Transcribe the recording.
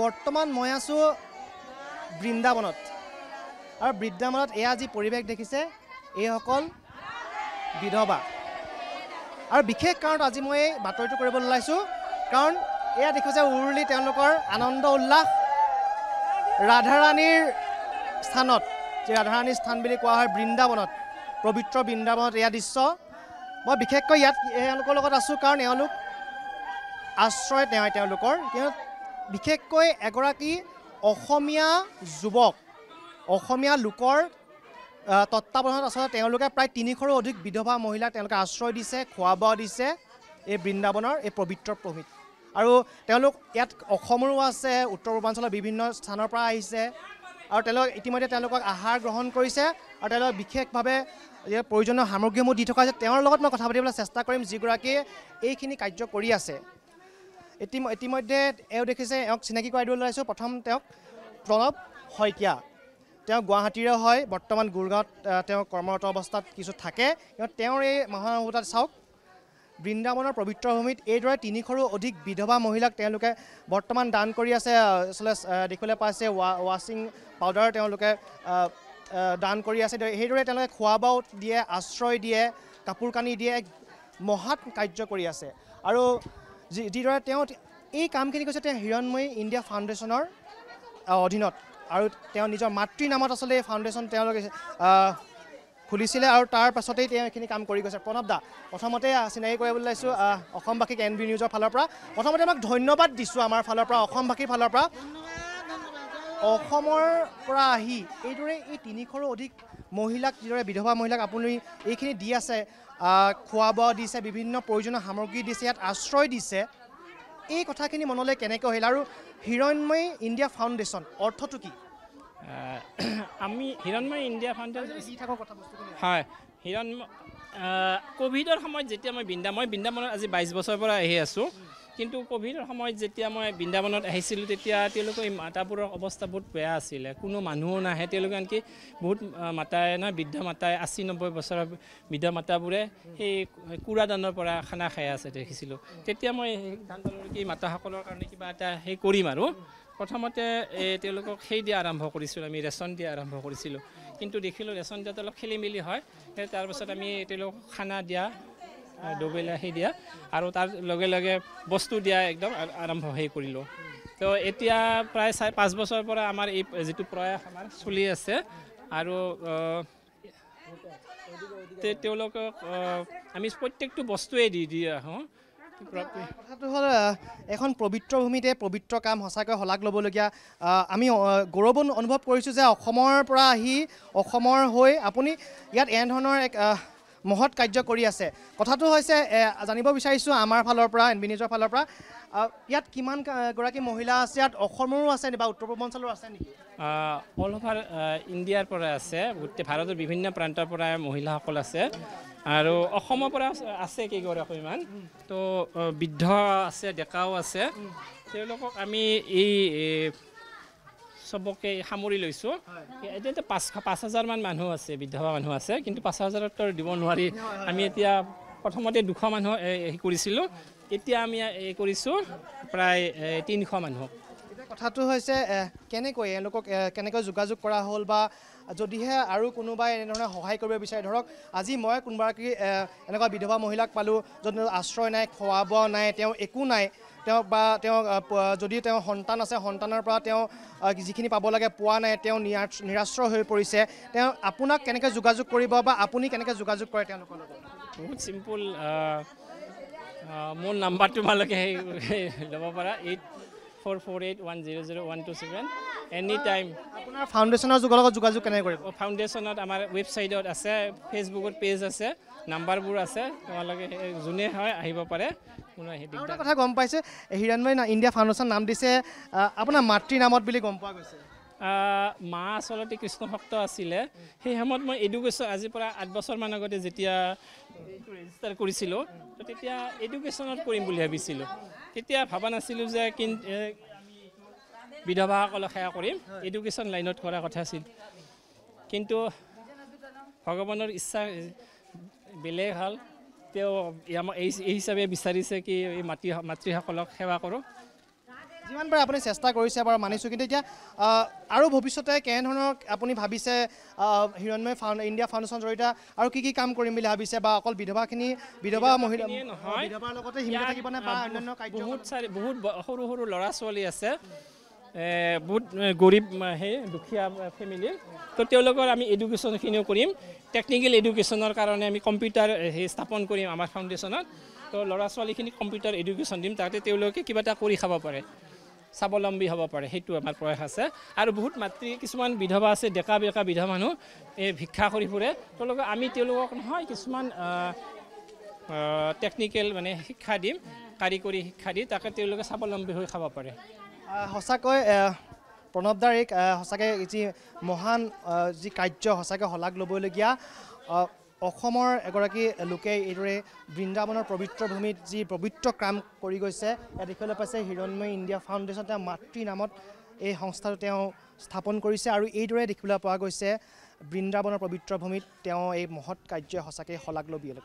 বৰ্তমান মই আছোঁ বৃন্দাবনত। আৰু বৃন্দাবনত এয়া যি পৰিৱেশ দেখিছে এইসকল বিধৱা। আৰু বিশেষ কাৰণত আজি মই এই বাতৰিটো কৰিবলৈ ওলাইছোঁ কাৰণ এয়া দেখিছে উৰুলি তেওঁলোকৰ আনন্দ উল্লাস ৰাধাৰাণীৰ স্থানত যি ৰাধাৰাণীৰ স্থান বুলি কোৱা হয় বৃন্দাবনত পবিত্ৰ বৃন্দাবনত এয়া দৃশ্য। মই বিশেষকৈ ইয়াত এওঁলোকৰ লগত আছোঁ কাৰণ এওঁলোক আশ্ৰয় তেওঁ তেওঁলোকৰ কিন্তু বিশেষকৈ এগৰাকী অসমীয়া যুৱক অসমীয়া লোকৰ তত্বাৱধানত আচলতে তেওঁলোকে প্ৰায় তিনিশৰো অধিক বিধৱা মহিলাক তেওঁলোকে আশ্ৰয় দিছে খোৱা বোৱা দিছে এই বৃন্দাবনৰ এই পবিত্ৰ প্ৰভৃত আৰু তেওঁলোক ইয়াত অসমৰো আছে উত্তৰ পূৰ্বাঞ্চলৰ বিভিন্ন স্থানৰ পৰা আহিছে আৰু তেওঁলোক ইতিমধ্যে তেওঁলোকক আহাৰ গ্ৰহণ কৰিছে আৰু তেওঁলোকক বিশেষভাৱে প্ৰয়োজনীয় সামগ্ৰীসমূহ দি থকা হৈছে। তেওঁৰ লগত মই কথা পাতিবলৈ চেষ্টা কৰিম যিগৰাকীয়ে এইখিনি কাৰ্য কৰি আছে। ইতিমধ্যে এওঁ দেখিছে এওঁক চিনাকি কৰাই দিবলৈ ওলাইছোঁ প্ৰথম তেওঁক প্ৰণৱ শইকীয়া। তেওঁ গুৱাহাটীৰে হয় বৰ্তমান গুৰগাঁৱত তেওঁ কৰ্মৰত অৱস্থাত কিছু থাকে। তেওঁৰ এই মহানুভূতাত চাওক বৃন্দাবনৰ পবিত্ৰ ভূমিত এইদৰে তিনিশৰো অধিক বিধৱা মহিলাক তেওঁলোকে বৰ্তমান দান কৰি আছে। আচলতে দেখিবলৈ পাইছে ৱা ৱাশ্বিং পাউডাৰ তেওঁলোকে দান কৰি আছে। সেইদৰে তেওঁলোকে খোৱা বোৱাও দিয়ে আশ্ৰয় দিয়ে কাপোৰ কানি দিয়ে এক মহান কাৰ্য কৰি আছে। আৰু যিদৰে তেওঁ এই কামখিনি কৰিছে তেওঁ হিৰণময়ী ইণ্ডিয়া ফাউণ্ডেশ্যনৰ অধীনত। আৰু তেওঁ নিজৰ মাতৃৰ নামত আচলতে এই ফাউণ্ডেশ্যন তেওঁলোকে খুলিছিলে আৰু তাৰ পাছতেই তেওঁ এইখিনি কাম কৰি গৈছে। প্ৰণৱ দা প্ৰথমতে চিনাকি কৰিবলৈ লৈছোঁ অসমবাসীক এন বি নিউজৰ ফালৰ পৰা। প্ৰথমতে আমাক ধন্যবাদ দিছোঁ আমাৰ ফালৰ পৰা অসমবাসীৰ ফালৰ পৰা। অসমৰ পৰা আহি এইদৰে এই তিনিশৰো অধিক মহিলাক যিদৰে বিধৱা মহিলাক আপুনি এইখিনি দি আছে খোৱা বোৱা দিছে বিভিন্ন প্ৰয়োজনীয় সামগ্ৰী দিছে ইয়াত আশ্ৰয় দিছে। এই কথাখিনি মনলৈ কেনেকৈ আহিল আৰু হিৰণ্ময়ী ইণ্ডিয়া ফাউণ্ডেশ্যন অৰ্থটো কি? আমি হিৰণময় ইণ্ডিয়া ফাউণ্ডেশ্যন হয় হিৰণ ক'ভিডৰ সময়ত যেতিয়া মই বৃন্দা মই বৃন্দাবনত আজি বাইছ বছৰৰ পৰা আহি আছোঁ। কিন্তু ক'ভিডৰ সময়ত যেতিয়া মই বৃন্দাবনত আহিছিলোঁ তেতিয়া তেওঁলোকৰ এই মাতাবোৰৰ অৱস্থা বহুত বেয়া আছিলে। কোনো মানুহো নাহে। তেওঁলোকে আনকি বহুত মাতাই না বৃদ্ধ মাতাই আশী নব্বৈ বছৰৰ বৃদ্ধ মাতাবোৰে সেই কুৰাদানৰ পৰা খানা খাই আছে দেখিছিলোঁ। তেতিয়া মই সিদ্ধান্ত ল'লোঁ কি মাতাসকলৰ কাৰণে কিবা এটা সেই কৰিম আৰু। প্ৰথমতে এই তেওঁলোকক সেই দিয়া আৰম্ভ কৰিছিলোঁ। আমি ৰেচন দিয়া আৰম্ভ কৰিছিলোঁ। কিন্তু দেখিলোঁ ৰেচন দিয়াটো অলপ খেলি মেলি হয়। সেই তাৰপাছত আমি তেওঁলোকক খানা দিয়া দুবেলা সেই দিয়া। আৰু তাৰ লগে লগে বস্তু দিয়া একদম আৰম্ভ সেই কৰিলোঁ। তো এতিয়া প্ৰায় চাৰি পাঁচ বছৰৰ পৰা আমাৰ এই যিটো প্ৰয়াস আমাৰ চলি আছে। আৰু তেওঁলোকক আমি প্ৰত্যেকটো বস্তুৱেই দি দি আহোঁ। কথাটো হ'ল এখন পবিত্ৰ ভূমিতে পবিত্ৰ কাম সঁচাকৈ শলাগ ল'বলগীয়া। আমি গৌৰৱ অনু- অনুভৱ কৰিছোঁ যে অসমৰ পৰা আহি অসমৰ হৈ আপুনি ইয়াত এনেধৰণৰ এক মহৎ কাৰ্য কৰি আছে। কথাটো হৈছে জানিব বিচাৰিছোঁ আমাৰ ফালৰ পৰা এন বি নিউজৰ ফালৰ পৰা ইয়াত কিমান গৰাকী মহিলা আছে ইয়াত অসমৰো আছে বা উত্তৰ পূৰ্বাঞ্চলৰ আছে নেকি? অল অভাৰ ইণ্ডিয়াৰ পৰা আছে গোটেই ভাৰতৰ বিভিন্ন প্ৰান্তৰ পৰা মহিলাসকল আছে। আৰু অসমৰ পৰা আছে কেইগৰাকীমান তো বৃদ্ধ আছে ডেকাও আছে। তেওঁলোকক আমি এই চবকে সামৰি লৈছোঁ। এতিয়া পাঁচ পাঁচ হাজাৰমান মানুহ আছে বিধৱা মানুহ আছে কিন্তু পাঁচ হাজাৰতো দিব নোৱাৰি। আমি এতিয়া প্ৰথমতে দুশ মানুহ হেৰি কৰিছিলোঁ। এতিয়া আমি এই কৰিছোঁ প্ৰায় তিনিশ মানুহ। এতিয়া কথাটো হৈছে কেনেকৈ এওঁলোকক কেনেকৈ যোগাযোগ কৰা হ'ল বা যদিহে আৰু কোনোবাই এনেধৰণে সহায় কৰিব বিচাৰে ধৰক আজি মই কোনোবাগৰাকী এনেকুৱা বিধৱা মহিলাক পালোঁ য'ত আশ্ৰয় নাই খোৱা বোৱা নাই তেওঁ একো নাই তেওঁ বা তেওঁ যদি তেওঁ সন্তান আছে সন্তানৰ পৰা তেওঁ যিখিনি পাব লাগে পোৱা নাই তেওঁ নিৰাশ- নিৰাশ্ৰয় হৈ পৰিছে তেওঁ আপোনাক কেনেকৈ যোগাযোগ কৰিব বা আপুনি কেনেকৈ যোগাযোগ কৰে তেওঁলোকৰ লগত? বহুত চিম্পুল মোৰ নাম্বাৰ তোমালোকে ল'ব পাৰা eight four four eight one zero' zero' one two seven any time আপোনাৰ ফাউণ্ডেশ্যনৰ যুগৰ লগত যোগাযোগ কেনেকৈ কৰিব? ফাউণ্ডেশ্যনত আমাৰ ৱেবছাইটত আছে ফেচবুকত পেজ আছে নাম্বাৰবোৰ আছে তোমালোকে যোনে হয় আহিব পাৰে কোনো দিগদাৰ কথা গম পাইছে হিৰণময় ইণ্ডিয়া ফাউণ্ডেশ্যন নাম দিছে আহ, আপোনাৰ মাতৃৰ নামত বুলি গম পোৱা গৈছে। আহ, মা আচলতে কৃষ্ণ ভক্ত আছিলে। সেই সময়ত মই এডুকেশ্যন আজিৰ পৰা আঠ বছৰমান আগতে যেতিয়া ৰেজিষ্টাৰ কৰিছিলোঁ তো তেতিয়া এডুকেশ্যনত কৰিম বুলি ভাবিছিলোঁ। তেতিয়া ভবা নাছিলোঁ যে বিধৱাসকলক সেৱা কৰিম। এডুকেশ্যন লাইনত কৰা কথা আছিল। কিন্তু ভগৱানৰ ইচ্ছা বেলেগ হ'ল। তেওঁ এই হিচাপে বিচাৰিছে কি এই মাতৃ মাতৃসকলক সেৱা কৰোঁ। যিমান যিমান পাৰে আপুনি চেষ্টা কৰিছে বাৰু মানিছোঁ কিন্তু এতিয়া আৰু ভৱিষ্যতে কেনেধৰণৰ আপুনি ভাবিছে হিৰণ্ময় ফাউণ্ড ইণ্ডিয়া ফাউণ্ডেশ্যন জড়িত আৰু কি কি কাম কৰিম বুলি ভাবিছে বা অকল বিধৱাখিনি বিধৱা মহিলা। বিধৱাৰ লগতে সীমিত ইয়াত, থাকিবনে বা অন্যান্য কাৰ্য বহুত বহুত সৰু সৰু ল'ৰা ছোৱালী আছে। বহুত গৰীব সেই দুখীয়া ফেমিলিৰ তো তেওঁলোকৰ আমি এডুকেশ্যনখিনিও কৰিম। টেকনিকেল এডুকেশ্যনৰ কাৰণে আমি কম্পিউটাৰ সেই স্থাপন কৰিম আমাৰ ফাউণ্ডেশ্যনত তো ল'ৰা ছোৱালীখিনিক কম্পিউটাৰ এডুকেশ্যন দিম তাতে তেওঁলোকে কিবা এটা কৰি খাব পাৰে। স্বাৱলম্বী হ'ব পাৰে সেইটো আমাৰ প্ৰয়াস আছে। আৰু বহুত মাতৃ কিছুমান বিধৱা আছে ডেকা বেকা বিধৱা মানুহ এই ভিক্ষা কৰি ফুৰে। তেওঁলোকক আমি তেওঁলোকক নহয় কিছুমান টেকনিকেল মানে শিক্ষা দিম কাৰিকৰী শিক্ষা দি তাকে তেওঁলোকে স্বাৱলম্বী হৈ খাব পাৰে। সঁচাকৈ আহ, প্ৰণৱ দাৰ এই সঁচাকৈ যি মহান যি কাৰ্য সঁচাকৈ শলাগ ল'বলগীয়া অসমৰ এগৰাকী লোকে এইদৰে বৃন্দাবনৰ পবিত্ৰ ভূমিত যি পবিত্ৰ কাম কৰি গৈছে ইয়াত দেখিবলৈ পাইছে হিৰণ্ময় ইণ্ডিয়া ফাউণ্ডেশ্যন তেওঁ মাতৃ নামত এই সংস্থাটো তেওঁ স্থাপন কৰিছে আৰু এইদৰে দেখিবলৈ পোৱা গৈছে বৃন্দাবনৰ পবিত্ৰ ভূমিত তেওঁ এই মহৎ কাৰ্যই সঁচাকৈ শলাগ ল'বলগীয়া